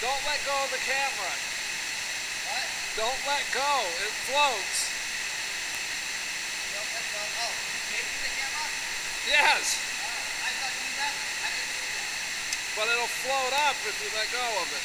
Don't let go of the camera. What? Don't let go. It floats. Don't let go. Oh, you taking the camera? Yes, Uh, I thought you left. I didn't see that. but it'll float up if you let go of it.